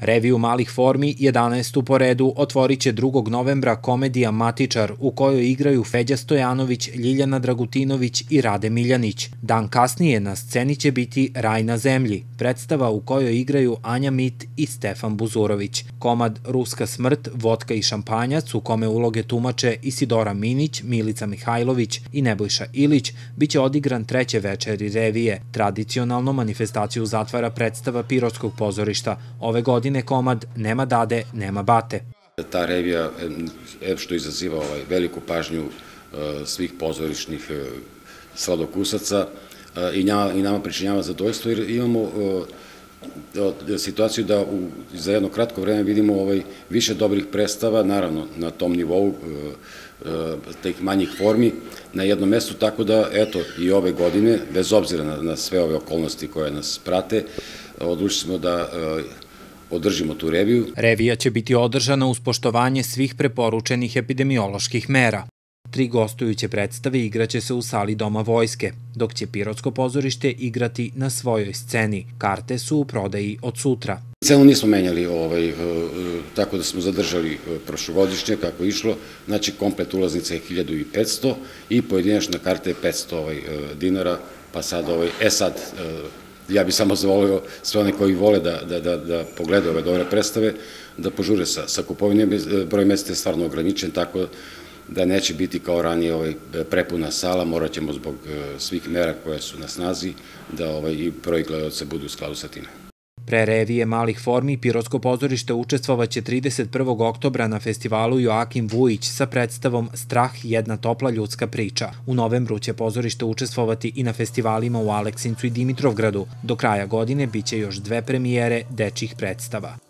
Reviju malih formi 11. po redu otvorit će 2. novembra komedija Matičar u kojoj igraju Feđa Stojanović, Ljiljana Dragutinović i Rade Miljanić. Dan kasnije na sceni će biti Raj na zemlji, predstava u kojoj igraju Anja Mit i Stefan Buzurović. Komad Ruska smrt, vodka i šampanjac u kome uloge tumače Isidora Minić, Milica Mihajlović i Nebojša Ilić biće odigran treće večeri revije. Tradicionalno manifestaciju zatvara predstava Pirotskog pozorišta. Ove godine komad Nema dade, nema bate. Ta revija, što izaziva ovaj, veliku pažnju e, svih pozorišnih e, sladokusaca e, i, i nama pričinjava zadovoljstvo jer imamo situaciju da u, za jedno kratko vreme vidimo ovaj, više dobrih predstava, naravno na tom nivou teh manjih formi na jednom mestu, tako da eto i ove godine, bez obzira na, na sve ove okolnosti koje nas prate, odlučili smo da održimo tu reviju. Revija će biti održana uz poštovanje svih preporučenih epidemioloških mera. Tri gostujuće predstave igraće se u sali Doma vojske, dok će Pirotsko pozorište igrati na svojoj sceni. Karte su u prodaji od sutra. Cenu nismo menjali, ovaj, eh, tako da smo zadržali eh, prošlogodišnje kako je išlo, znači komplet ulaznica je 1500 i pojedinačna karta je 500 ovaj, eh, dinara, pa sad, ovaj, e sad, ja bih samo zavolio sve one koji vole da, da, da, da pogledaju ove dobre predstave, da požure sa, sa kupovinjem, broj mesta je stvarno ograničen, tako da neće biti kao ranije ovaj, prepuna sala, morat ćemo zbog svih mera koje su na snazi da ovaj, i broj gledalca budu u skladu sa time. Pre revije malih formi, Pirotsko pozorište učestvovaće 31. oktobra na festivalu Joakim Vujić sa predstavom Strah jedna topla ljudska priča. U novembru će pozorište učestvovati i na festivalima u Aleksincu i Dimitrovgradu. Do kraja godine biće još dve premijere dečih predstava.